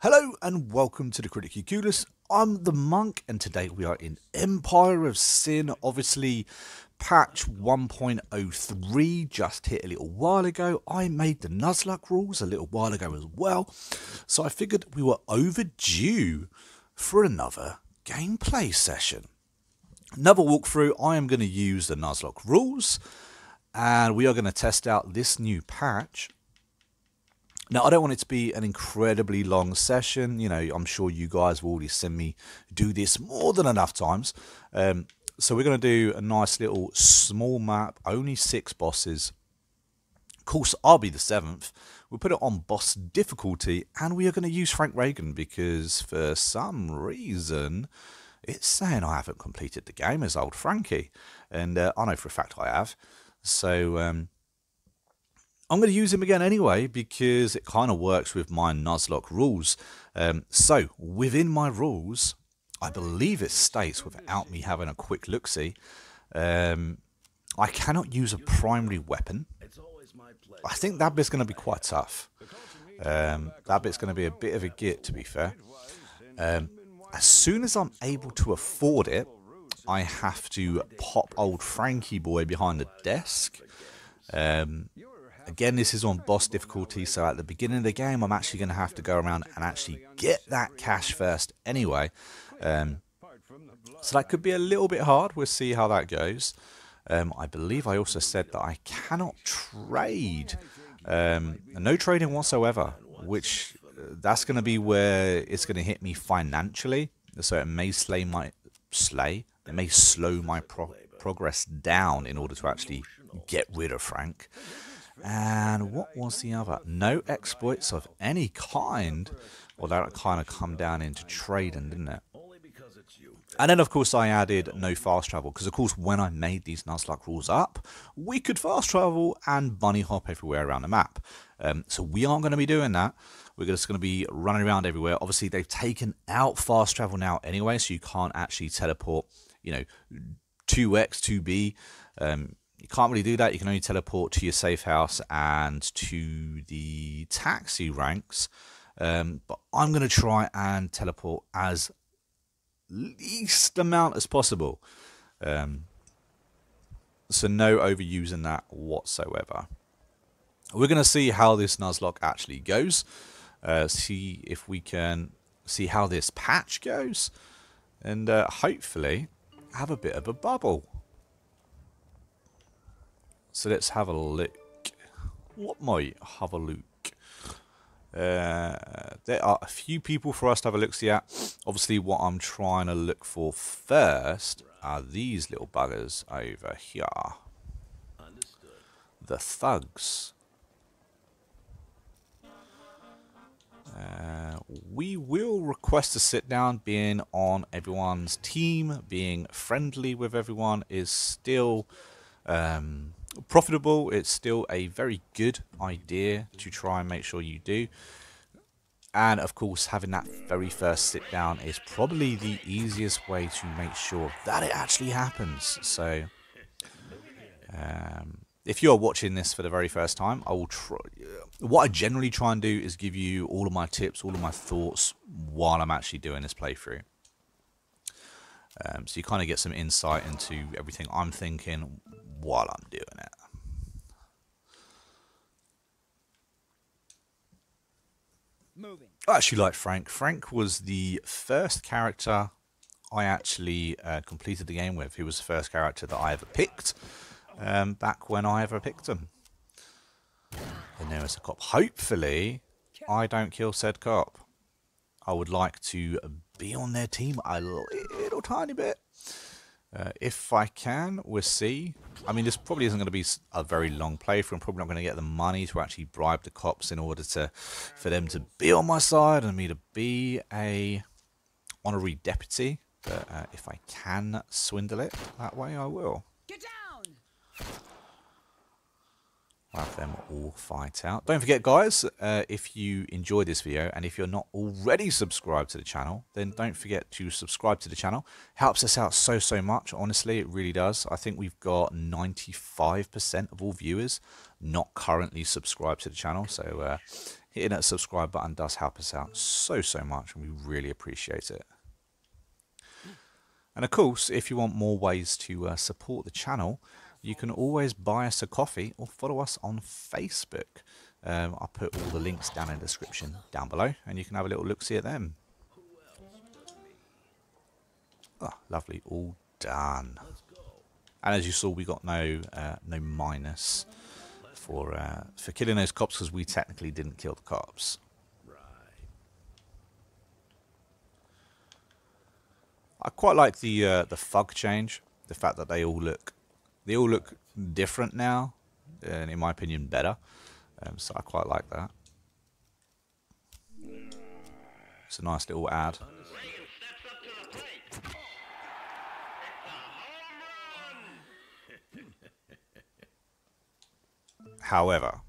Hello and welcome to the Critically Clueless. I'm the Monk, and today we are in Empire of Sin. Obviously, patch 1.03 just hit a little while ago. I made the Nuzlocke rules a little while ago as well, so I figured we were overdue for another gameplay session. Another walkthrough, I am going to use the Nuzlocke rules, and we are going to test out this new patch now, I don't want it to be an incredibly long session. You know, I'm sure you guys will already send me do this more than enough times. Um, so we're going to do a nice little small map, only six bosses. Of course, I'll be the seventh. We'll put it on boss difficulty, and we are going to use Frank Ragan because for some reason it's saying I haven't completed the game as old Frankie, and uh, I know for a fact I have. So um, I'm going to use him again anyway because it kind of works with my Nuzlocke rules. Um, so within my rules, I believe it states without me having a quick look see, um, I cannot use a primary weapon. I think that bit's going to be quite tough. Um, that bit's going to be a bit of a git, to be fair. Um, as soon as I'm able to afford it, I have to pop old Frankie boy behind the desk. Um, Again, this is on boss difficulty, so at the beginning of the game, I'm actually going to have to go around and actually get that cash first anyway. Um, so that could be a little bit hard. We'll see how that goes. Um, I believe I also said that I cannot trade. Um, no trading whatsoever, which uh, that's going to be where it's going to hit me financially. So it may slay my slay. It may slow my pro progress down in order to actually get rid of Frank. And what was the other? No exploits of any kind. Well, that kind of come down into trading, didn't it? And then, of course, I added no fast travel because, of course, when I made these Nuzlocke rules up, we could fast travel and bunny hop everywhere around the map. Um, so we aren't going to be doing that. We're just going to be running around everywhere. Obviously, they've taken out fast travel now anyway, so you can't actually teleport, you know, 2x, 2b. Um, you can't really do that. You can only teleport to your safe house and to the taxi ranks. Um, but I'm going to try and teleport as least amount as possible. Um, so no overusing that whatsoever. We're going to see how this Nuzlocke actually goes. Uh, see if we can see how this patch goes. And uh, hopefully have a bit of a bubble. So let's have a look. What might have a look? Uh, there are a few people for us to have a look see at. Obviously, what I'm trying to look for first are these little buggers over here. The thugs. Uh, we will request a sit down. Being on everyone's team, being friendly with everyone is still um, profitable. It's still a very good idea to try and make sure you do. And of course, having that very first sit down is probably the easiest way to make sure that it actually happens. So, um, if you're watching this for the very first time, I will try. What I generally try and do is give you all of my tips, all of my thoughts while I'm actually doing this playthrough. Um, so you kind of get some insight into everything I'm thinking while I'm doing it. Moving. I actually like Frank. Frank was the first character I actually uh, completed the game with. He was the first character that I ever picked um, back when I ever picked them. And there is a cop. Hopefully, I don't kill said cop. I would like to be on their team a little tiny bit. Uh, if I can, we'll see. I mean, this probably isn't going to be a very long playthrough. I'm probably not going to get the money to actually bribe the cops in order to for them to be on my side and me to be a honorary deputy. But uh, if I can swindle it that way, I will. Get down! Have them all fight out. Don't forget, guys, uh, if you enjoyed this video and if you're not already subscribed to the channel, then don't forget to subscribe to the channel. Helps us out so, so much. Honestly, it really does. I think we've got 95% of all viewers not currently subscribed to the channel. So uh, hitting that subscribe button does help us out so, so much, and we really appreciate it. And of course, if you want more ways to uh, support the channel, you can always buy us a coffee or follow us on Facebook. Um, I'll put all the links down in the description down below, and you can have a little look-see at them. Oh, lovely, all done. And as you saw, we got no uh, no minus for uh, for killing those cops because we technically didn't kill the cops. I quite like the uh, the thug change, the fact that they all look they all look different now, and in my opinion, better. Um, so I quite like that. It's a nice little ad. However,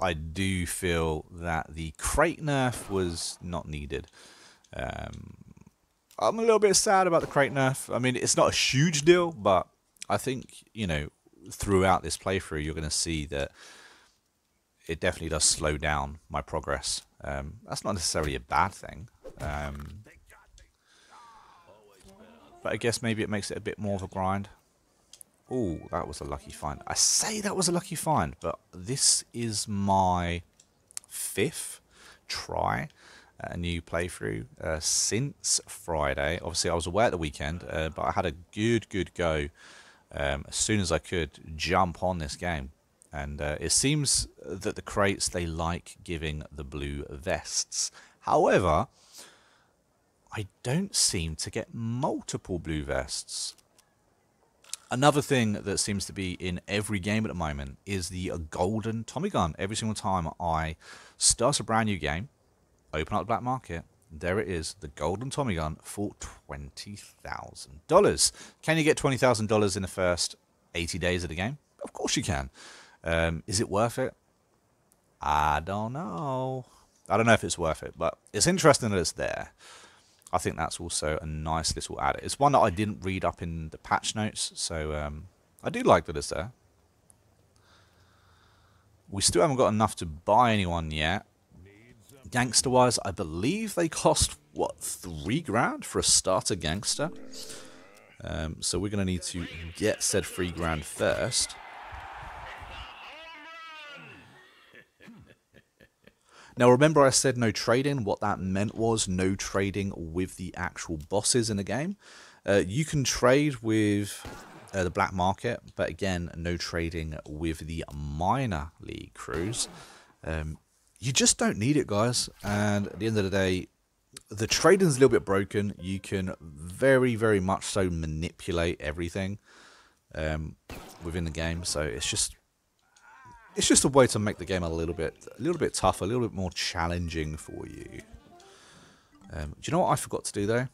I do feel that the crate nerf was not needed. Um, I'm a little bit sad about the crate nerf. I mean, it's not a huge deal, but I think, you know, throughout this playthrough, you're going to see that it definitely does slow down my progress. Um, that's not necessarily a bad thing. Um, but I guess maybe it makes it a bit more of a grind. Oh, that was a lucky find. I say that was a lucky find, but this is my fifth try a new playthrough uh, since Friday. Obviously, I was away at the weekend, uh, but I had a good, good go um, as soon as I could jump on this game. And uh, it seems that the crates, they like giving the blue vests. However, I don't seem to get multiple blue vests. Another thing that seems to be in every game at the moment is the golden Tommy gun. Every single time I start a brand new game, open up the black market. There it is, the golden Tommy gun for $20,000. Can you get $20,000 in the first 80 days of the game? Of course you can. Um, is it worth it? I don't know. I don't know if it's worth it, but it's interesting that it's there. I think that's also a nice little add. It's one that I didn't read up in the patch notes, so um, I do like that it's there. We still haven't got enough to buy anyone yet, gangster wise, I believe they cost, what, three grand for a starter gangster? Um, so we're going to need to get said three grand first. Now remember I said no trading, what that meant was no trading with the actual bosses in the game. Uh, you can trade with uh, the black market, but again, no trading with the minor league crews. Um, you just don't need it, guys. And at the end of the day, the trading's a little bit broken. You can very, very much so manipulate everything um, within the game. So it's just it's just a way to make the game a little bit a little bit tougher, a little bit more challenging for you. Um, do you know what I forgot to do though?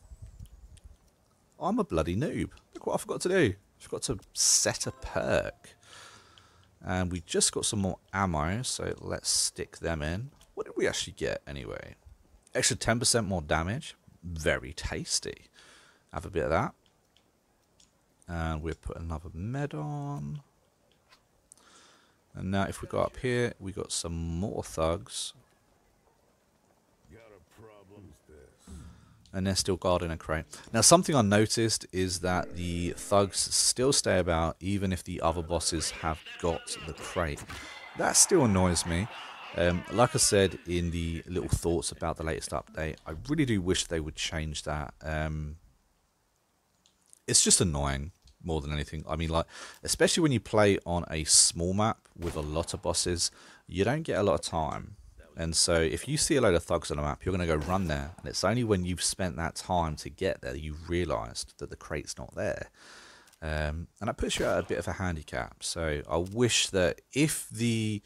I'm a bloody noob. Look what I forgot to do. I forgot to set a perk. And we just got some more ammo, so let's stick them in. What did we actually get anyway? Extra 10% more damage. Very tasty. Have a bit of that. And we'll put another med on. And now if we go up here, we got some more thugs. And they're still guarding a crate. Now, something I noticed is that the thugs still stay about even if the other bosses have got the crate. That still annoys me. Um, like I said in the little thoughts about the latest update, I really do wish they would change that. Um, it's just annoying more than anything. I mean, like, especially when you play on a small map with a lot of bosses, you don't get a lot of time and so if you see a load of thugs on a map, you're going to go run there. And it's only when you've spent that time to get there you've realised that the crate's not there. Um, and that puts you at a bit of a handicap. So I wish that if the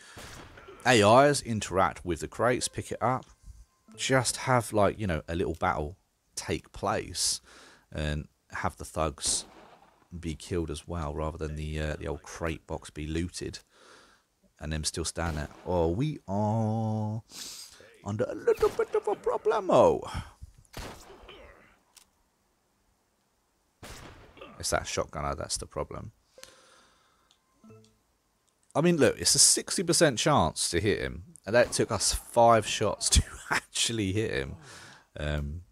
AIs interact with the crates, pick it up, just have like, you know, a little battle take place and have the thugs be killed as well rather than the uh, the old crate box be looted and them still stand there. Oh, we are under a little bit of a problemo. It's that shotgunner that's the problem. I mean, look, it's a 60% chance to hit him. And that took us five shots to actually hit him. Um,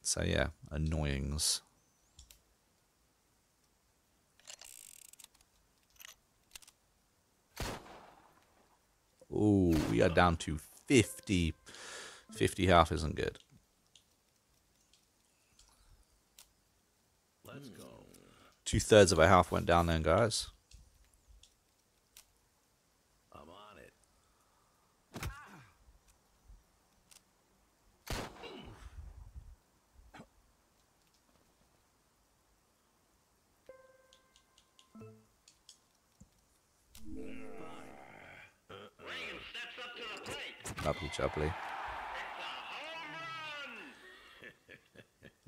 so, yeah, annoyings. Oh, we are down to 50. 50 half isn't good. Let's go. Two thirds of a half went down then, guys.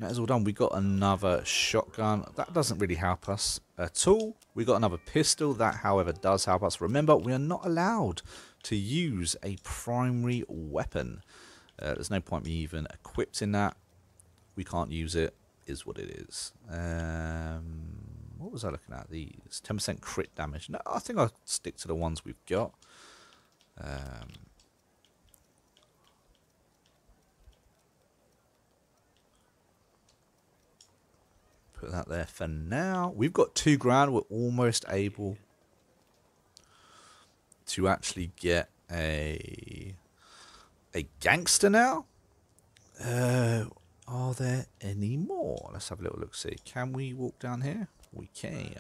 That is all done. We got another shotgun. That doesn't really help us at all. We got another pistol. That, however, does help us. Remember, we are not allowed to use a primary weapon. Uh, there's no point me even equipped in that. We can't use it. Is what it is. Um, what was I looking at? These 10% crit damage. No, I think I'll stick to the ones we've got. Um, Put that there for now. We've got two grand. We're almost able to actually get a a gangster now. Uh, are there any more? Let's have a little look. See, can we walk down here? We can.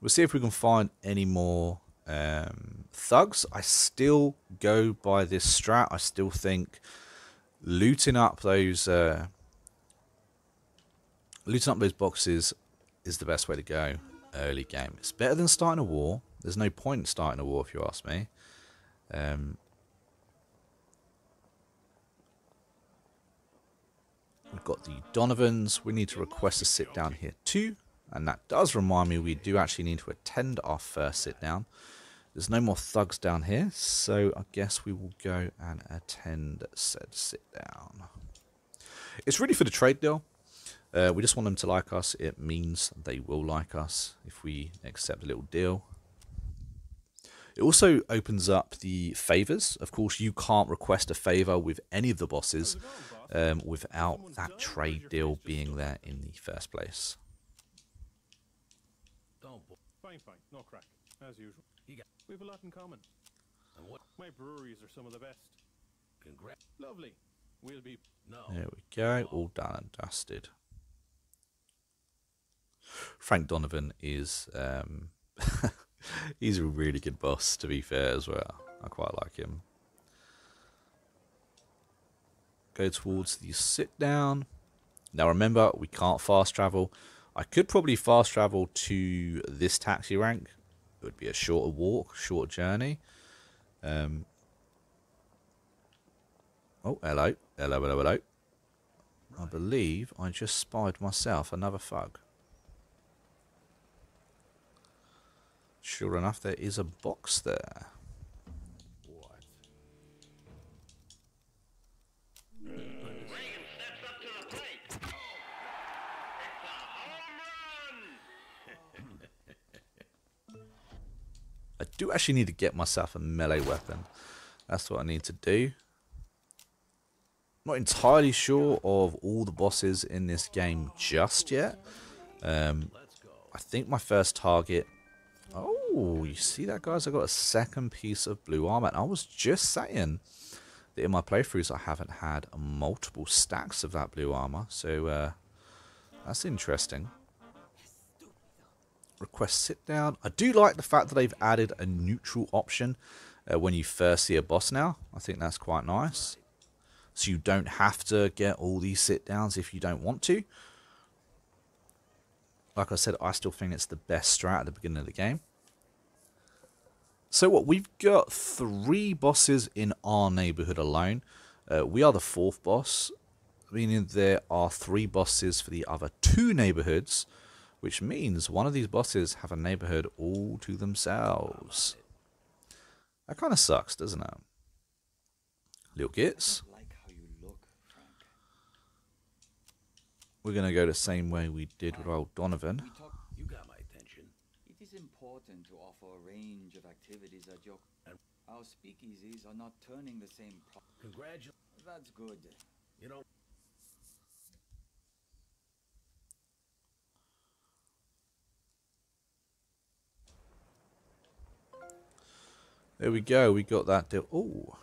We'll see if we can find any more um, thugs. I still go by this strat. I still think looting up those. Uh, looting up those boxes is the best way to go early game. It's better than starting a war. There's no point in starting a war if you ask me. Um, we've got the Donovans. We need to request a sit down here too. And that does remind me we do actually need to attend our first sit down. There's no more thugs down here, so I guess we will go and attend said sit down. It's really for the trade deal. Uh, we just want them to like us. It means they will like us if we accept a little deal. It also opens up the favors. Of course, you can't request a favor with any of the bosses um, without that trade deal being there in the first place. Fine, fine, no crack, as usual. We have a lot in common. And what? My breweries are some of the best. Congrats. Lovely. We'll be. No. There we go. All done and dusted. Frank Donovan is um, he's a really good boss to be fair as well. I quite like him. Go towards the sit down. Now remember, we can't fast travel. I could probably fast travel to this taxi rank. It would be a shorter walk, short journey. Um, oh, hello. Hello, hello, hello. I believe I just spied myself another thug. Sure enough, there is a box there. I do actually need to get myself a melee weapon. That's what I need to do. Not entirely sure of all the bosses in this game just yet. Um, I think my first target Oh, you see that, guys? I got a second piece of blue armor. And I was just saying that in my playthroughs, I haven't had multiple stacks of that blue armor. So, uh, that's interesting. Request sit down. I do like the fact that they've added a neutral option uh, when you first see a boss now. I think that's quite nice. So you don't have to get all these sit downs if you don't want to like I said, I still think it's the best strat at the beginning of the game. So what, we've got three bosses in our neighborhood alone. Uh, we are the fourth boss, meaning there are three bosses for the other two neighborhoods. which means one of these bosses have a neighborhood all to themselves. That kind of sucks, doesn't it? Little Gits. like how you look, Frank. We're going to go the same way we did with old Donovan. We talk. You got my attention. It is important to offer a range of activities at your. Our speakeasies are not turning the same. Pro- Congratulations. That's good. You know, There we go. We got that deal. Oh,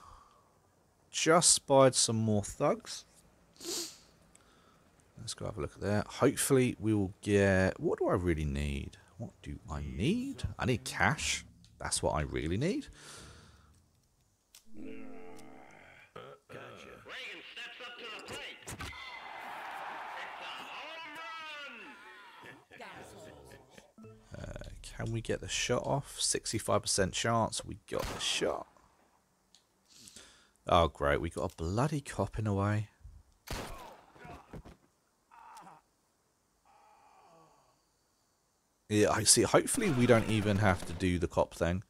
just spied some more thugs. Let's go have a look at that. Hopefully, we will get. What do I really need? What do I need? I need cash. That's what I really need. gotcha. Ragan steps up to the plate. It's a home run. Uh, can we get the shot off? 65% chance. We got the shot. Oh, great. We got a bloody cop in a way. Yeah, I see. Hopefully, we don't even have to do the cop thing.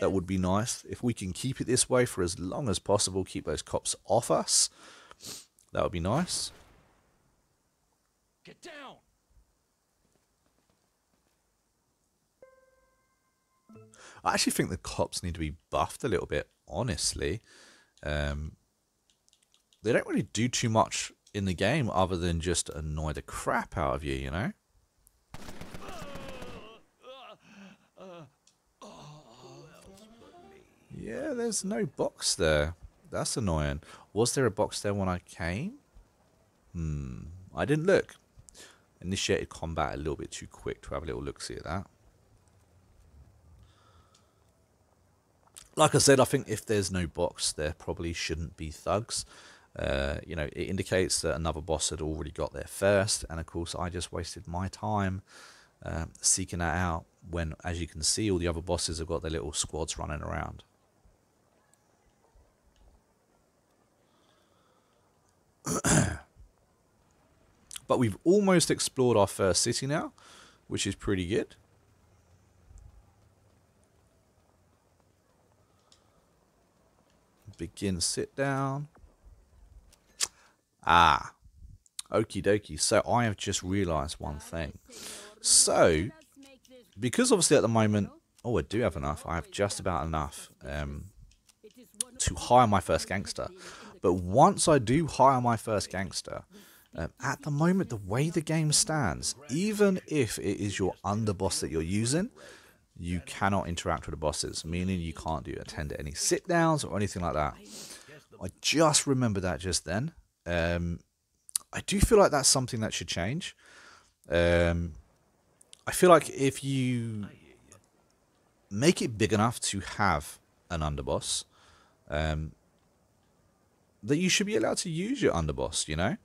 That would be nice. If we can keep it this way for as long as possible, keep those cops off us, that would be nice. Get down. I actually think the cops need to be buffed a little bit, honestly. Um, they don't really do too much in the game other than just annoy the crap out of you, you know? Yeah, there's no box there. That's annoying. Was there a box there when I came? Hmm, I didn't look. Initiated combat a little bit too quick to have a little look see at that. like I said, I think if there's no box, there probably shouldn't be thugs. Uh, you know, it indicates that another boss had already got there first, and of course, I just wasted my time um, seeking that out. When, as you can see, all the other bosses have got their little squads running around. but we've almost explored our first city now, which is pretty good. begin sit down. Ah, okie dokie. So I have just realised one thing. So, because obviously at the moment, oh, I do have enough. I have just about enough um, to hire my first gangster. But once I do hire my first gangster, um, at the moment, the way the game stands, even if it is your underboss that you're using, you cannot interact with the bosses, meaning you can't do attend any sit downs or anything like that. I just remember that just then. Um, I do feel like that's something that should change. Um, I feel like if you make it big enough to have an underboss, um, that you should be allowed to use your underboss, you know?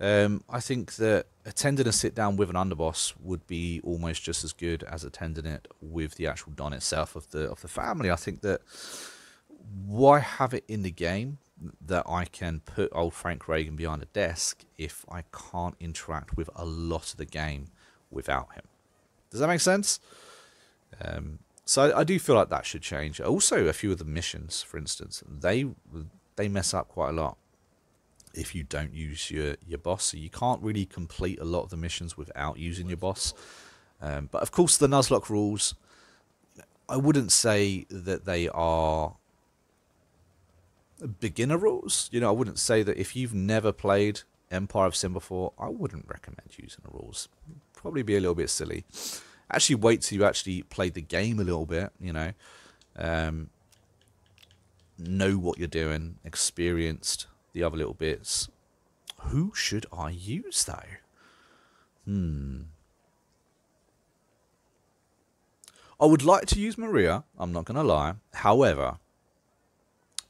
Um, I think that attending a sit down with an underboss would be almost just as good as attending it with the actual Don itself of the of the family. I think that why have it in the game that I can put old Frank Ragan behind a desk if I can't interact with a lot of the game without him? Does that make sense? Um, so I, I do feel like that should change. Also, a few of the missions, for instance, they they mess up quite a lot if you don't use your your boss. So you can't really complete a lot of the missions without using your boss. Um, but of course, the Nuzlocke rules. I wouldn't say that they are beginner rules. You know, I wouldn't say that if you've never played Empire of Sin before, I wouldn't recommend using the rules. Probably be a little bit silly. Actually, wait till you actually play the game a little bit. You know, um, know what you're doing, experienced the other little bits. Who should I use though? Hmm. I would like to use Maria, I'm not going to lie. However,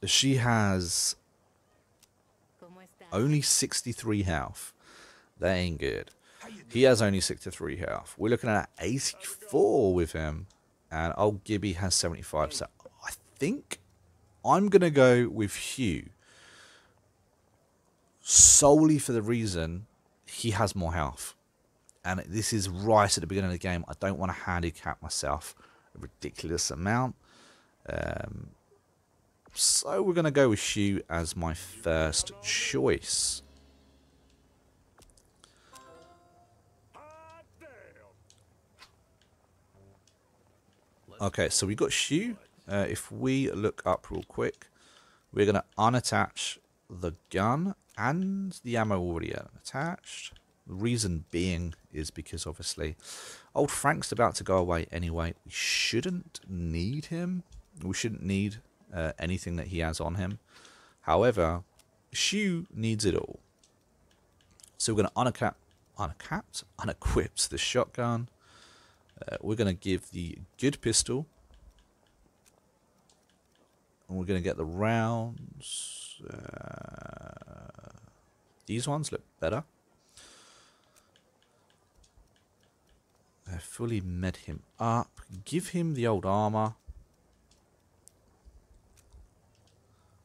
she has only 63 health. That ain't good. He has only 63 health. We're looking at 84 with him. And old Gibby has 75. So I think I'm going to go with Hugh solely for the reason he has more health. and this is right at the beginning of the game. I don't want to handicap myself a ridiculous amount. Um, so we're going to go with Shu as my first choice. Okay, so we got Shu. Uh, if we look up real quick, we're going to unattach the gun and the ammo already attached. The reason being is because obviously old Frank's about to go away anyway. We shouldn't need him. We shouldn't need uh, anything that he has on him. However, Shu needs it all. So we're going to unequipped the shotgun. Uh, we're going to give the good pistol. And we're going to get the rounds. Uh, these ones look better. I fully med him up. Give him the old armor.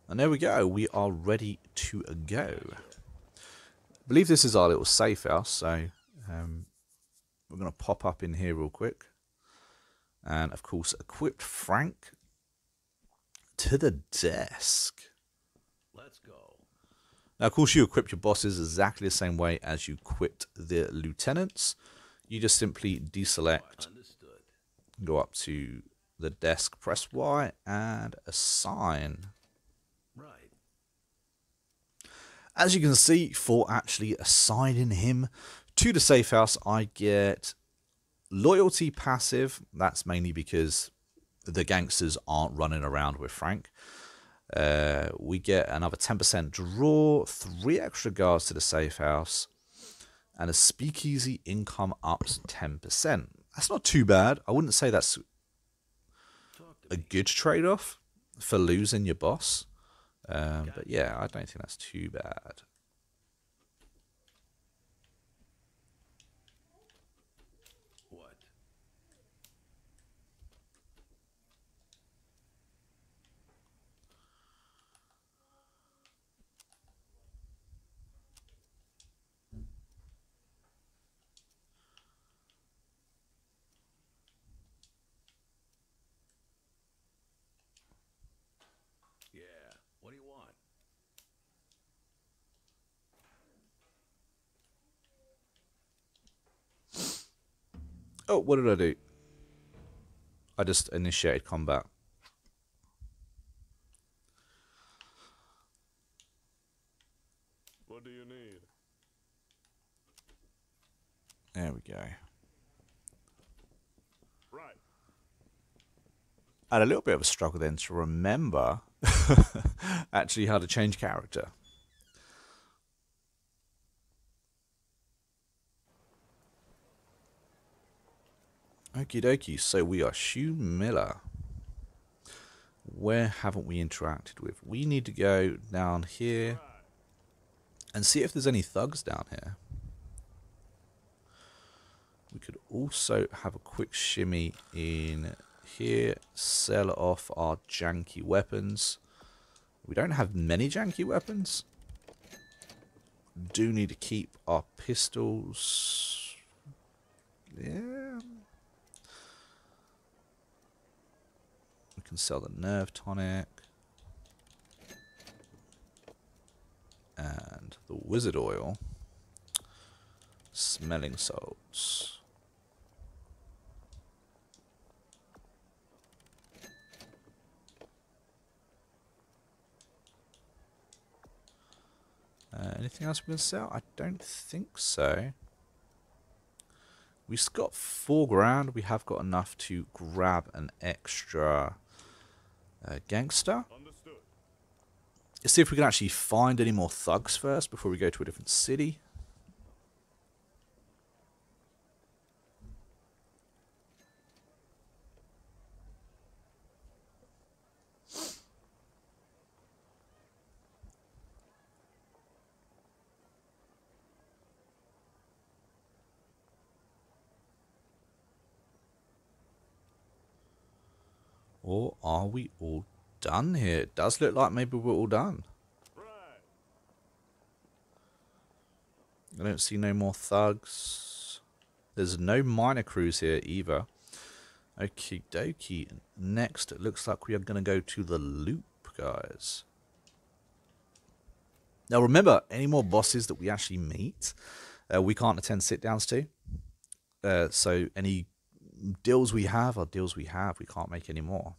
And there we go. We are ready to go. I believe this is our little safe house. So um, we're going to pop up in here real quick. And of course, equipped Frank to the desk. Let's go. Now, of course, you equip your bosses exactly the same way as you equipped the lieutenants. You just simply deselect, oh, Understood. go up to the desk, press Y, and assign. Right. As you can see, for actually assigning him to the safe house, I get loyalty passive. That's mainly because the gangsters aren't running around with Frank. Uh, we get another 10% draw, three extra guards to the safe house, and a speakeasy income ups 10%. That's not too bad. I wouldn't say that's a good trade off for losing your boss. Um, but yeah, I don't think that's too bad. What? Yeah. What do you want? Oh, what did I do? I just initiated combat. What do you need? There we go. Right. I had a little bit of a struggle then to remember actually how to change character. Okie dokie, so we are Shu Miller. Where haven't we interacted with? We need to go down here and see if there's any thugs down here. We could also have a quick shimmy in here, sell off our janky weapons. We don't have many janky weapons. Do need to keep our pistols. Yeah. Can sell the nerve tonic. And the wizard oil. Smelling salts. Uh, anything else we can sell? I don't think so. We've got four grand. We have got enough to grab an extra uh, gangster. Let's see if we can actually find any more thugs first before we go to a different city. Or are we all done here? It does look like maybe we're all done. I don't see no more thugs. There's no minor crews here either. Okie dokie. Next, it looks like we are going to go to the loop, guys. Now remember, any more bosses that we actually meet, uh, we can't attend sit-downs to. Uh, so any deals we have are deals we have. We can't make any more.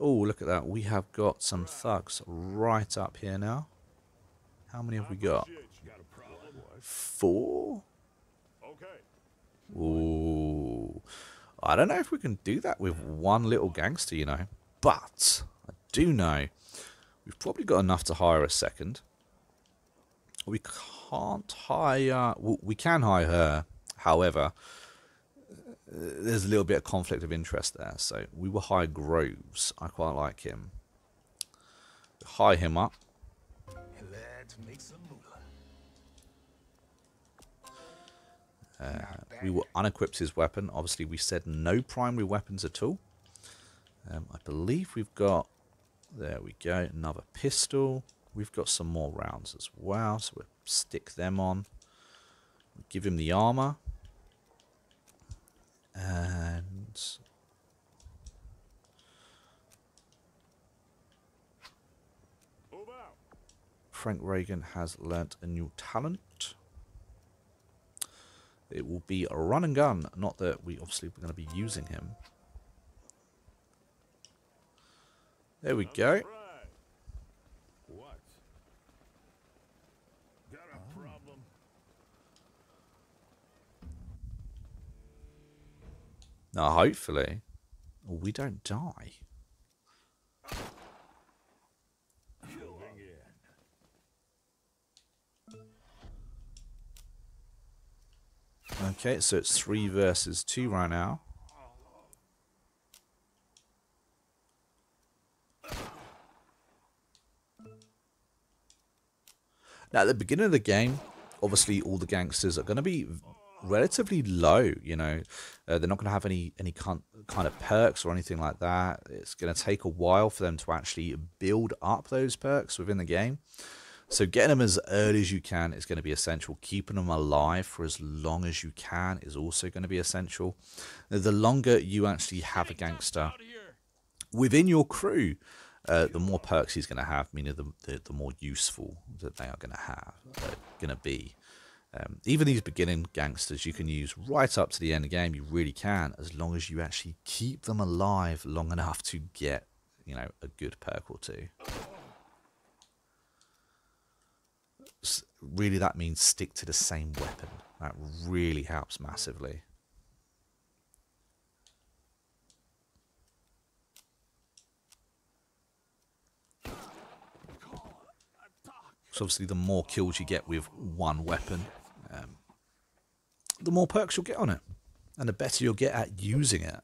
Oh, look at that. We have got some thugs right up here now. How many have we got? Four? Okay. Ooh. I don't know if we can do that with one little gangster, you know. But I do know we've probably got enough to hire a second. We can't hire... We can hire her. However, there's a little bit of conflict of interest there. So we will hire Groves. I quite like him. Hire him up. Uh, we will unequip his weapon. Obviously, we said no primary weapons at all. Um, I believe we've got... There we go. Another pistol. We've got some more rounds as well. So we'll stick them on. Give him the armor. And... Frank Ragan has learnt a new talent. It will be a run and gun. Not that we obviously we're going to be using him. There we go. Right. What? Got a problem? Now, hopefully, we don't die. Okay, so it's three versus two right now. Now, at the beginning of the game, obviously all the gangsters are going to be relatively low. You know, uh, they're not going to have any any kind kind of perks or anything like that. It's going to take a while for them to actually build up those perks within the game. So getting them as early as you can is going to be essential. Keeping them alive for as long as you can is also going to be essential. The longer you actually have a gangster within your crew, uh, the more perks he's going to have, meaning the, the, the more useful that they are going to have, uh, going to be. Um, even these beginning gangsters you can use right up to the end of the game. You really can, as long as you actually keep them alive long enough to get, you know, a good perk or two. Really, that means stick to the same weapon. That really helps massively. So obviously, the more kills you get with one weapon, the more perks you'll get on it, and the better you'll get at using it.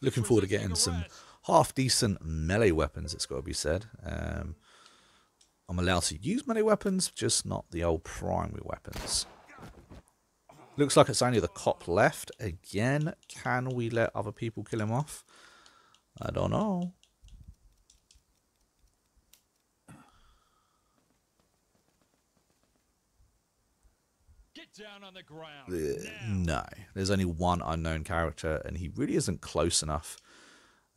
Looking forward to getting some half decent melee weapons. It's got to be said. Um, I'm allowed to use melee weapons, just not the old primary weapons. Looks like it's only the cop left. Again, can we let other people kill him off? I don't know. Get down on the ground. Uh, no, there's only one unknown character, and he really isn't close enough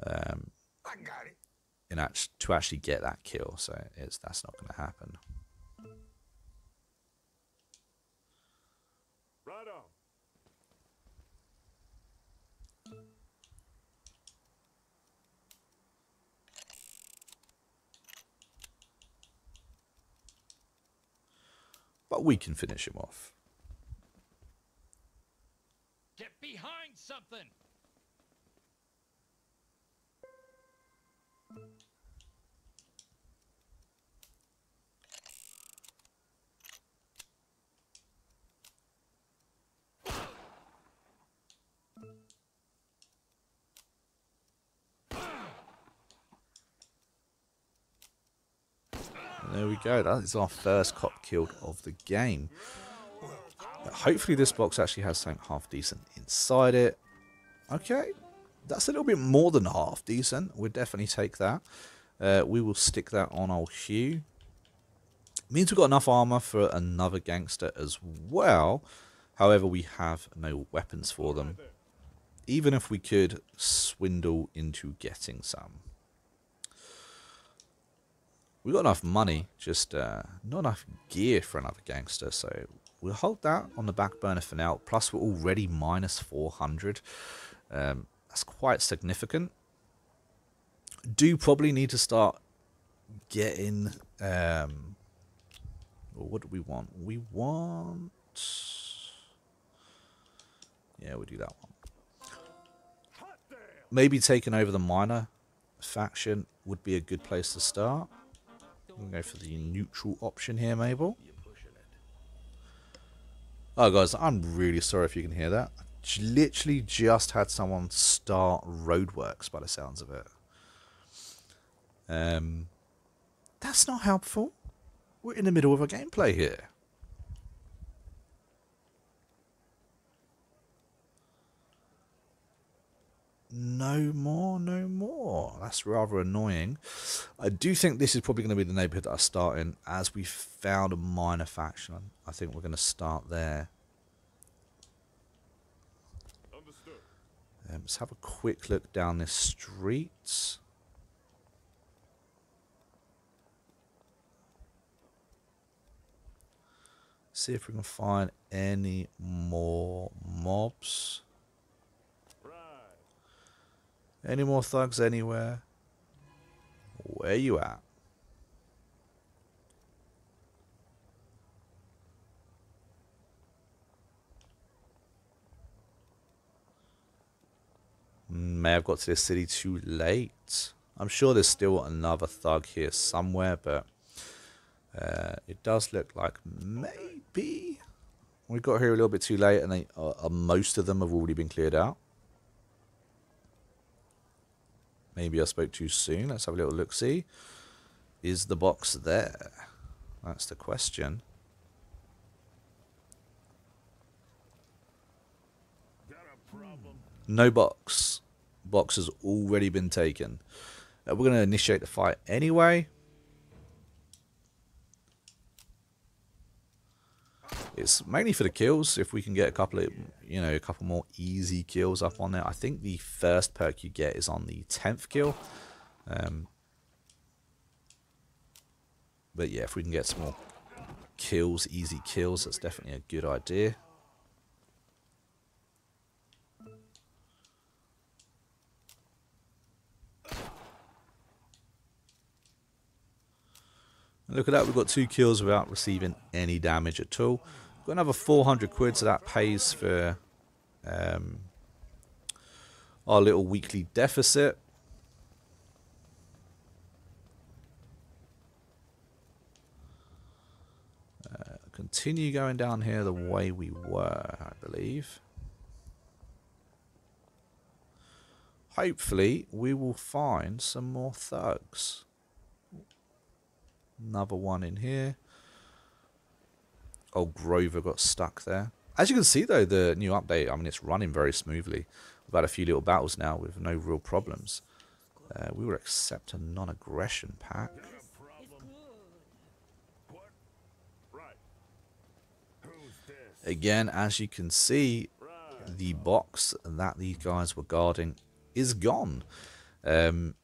um, I got it. in act- to actually get that kill. So it's that's not going to happen. Right on. But we can finish him off. Get behind something. There we go. That is our first cop killed of the game. Hopefully this box actually has something half decent inside it. Okay. that's a little bit more than half decent. We'll definitely take that. Uh, we will stick that on old Hugh. Means we've got enough armor for another gangster as well. However, we have no weapons for them. Even if we could swindle into getting some. We've got enough money, just uh, not enough gear for another gangster. So we'll hold that on the back burner for now. Plus, we're already minus 400. Um, that's quite significant. Do probably need to start getting. Um, what do we want? We want. Yeah, we'll do that one. Maybe taking over the minor faction would be a good place to start. We'll go for the neutral option here, Mabel. Oh, guys, I'm really sorry if you can hear that. Literally just had someone start roadworks by the sounds of it. Um, that's not helpful. We're in the middle of a gameplay here. No more, no more. That's rather annoying. I do think this is probably going to be the neighborhood that I start in. As we found a minor faction, I think we're going to start there. Understood. Um, let's have a quick look down this street. See if we can find any more mobs. Right. Any more thugs anywhere? Where you at? May have got to this city too late. I'm sure there's still another thug here somewhere, but uh, it does look like maybe we got here a little bit too late, and they, uh, uh, most of them have already been cleared out. Maybe I spoke too soon. Let's have a little look see. Is the box there? That's the question. No box. Box has already been taken. Uh, we're going to initiate the fight anyway. It's mainly for the kills. If we can get a couple of, you know, a couple more easy kills up on there. I think the first perk you get is on the 10th kill. Um, but yeah, if we can get some more kills, easy kills, that's definitely a good idea. Look at that, we've got two kills without receiving any damage at all. Got another 400 quid, so that pays for um, our little weekly deficit. Uh, continue going down here the way we were, I believe. Hopefully, we will find some more thugs. Another one in here. Oh, Grover got stuck there. As you can see, though, the new update, I mean, it's running very smoothly. We've had a few little battles now with no real problems. Uh, we will accept a non-aggression pack. Got a problem? What? Right. Who's this? Again, as you can see, the box that these guys were guarding is gone. Um,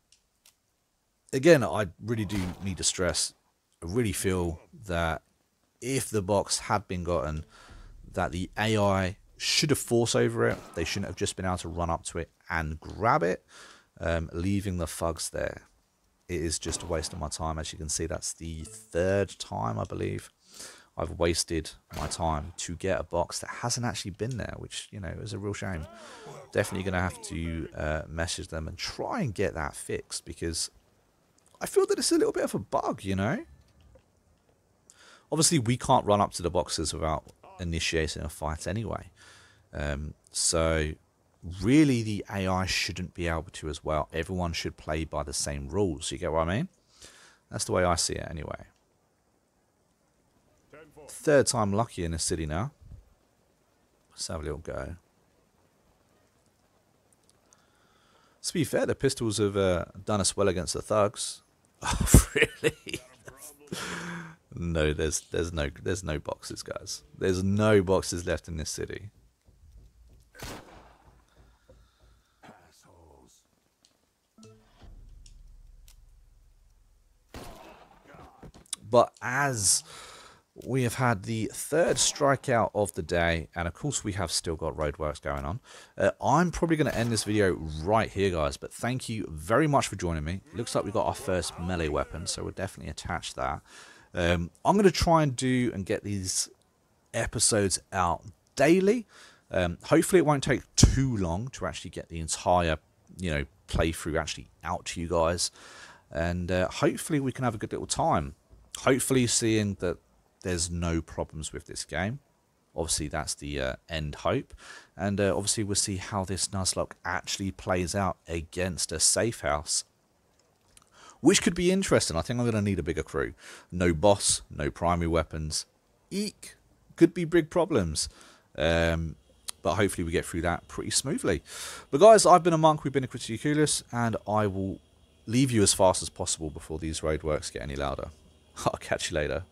again, I really do need to stress. I really feel that if the box had been gotten, that the AI should have forced over it. They shouldn't have just been able to run up to it and grab it, um, leaving the thugs there. It is just a waste of my time. As you can see, that's the third time, I believe, I've wasted my time to get a box that hasn't actually been there, which, you know, is a real shame. Definitely going to have to uh, message them and try and get that fixed because I feel that it's a little bit of a bug, you know? Obviously, we can't run up to the boxes without initiating a fight anyway. Um, so, really, the AI shouldn't be able to as well. Everyone should play by the same rules. You get what I mean? That's the way I see it anyway. Third time lucky in the city now. Let's have a little go. To be fair, the pistols have uh, done us well against the thugs. Oh, really? no, there's there's no there's no boxes, guys. There's no boxes left in this city. But as we have had the third strikeout of the day, and of course we have still got roadworks going on. Uh, I'm probably going to end this video right here, guys. But thank you very much for joining me. Looks like we got our first melee weapon, so we'll definitely attach that. Um, I'm going to try and do and get these episodes out daily. Um, hopefully, it won't take too long to actually get the entire, you know, playthrough actually out to you guys, and uh, hopefully we can have a good little time. Hopefully, seeing that there's no problems with this game. Obviously, that's the uh, end hope, and uh, obviously we'll see how this Nuzlocke actually plays out against a safe house which could be interesting. I think I'm going to need a bigger crew. No boss, no primary weapons. Eek, could be big problems. Um, but hopefully we get through that pretty smoothly. But guys, I've been a monk, we've been a Critically Clueless, and I will leave you as fast as possible before these roadworks get any louder. I'll catch you later.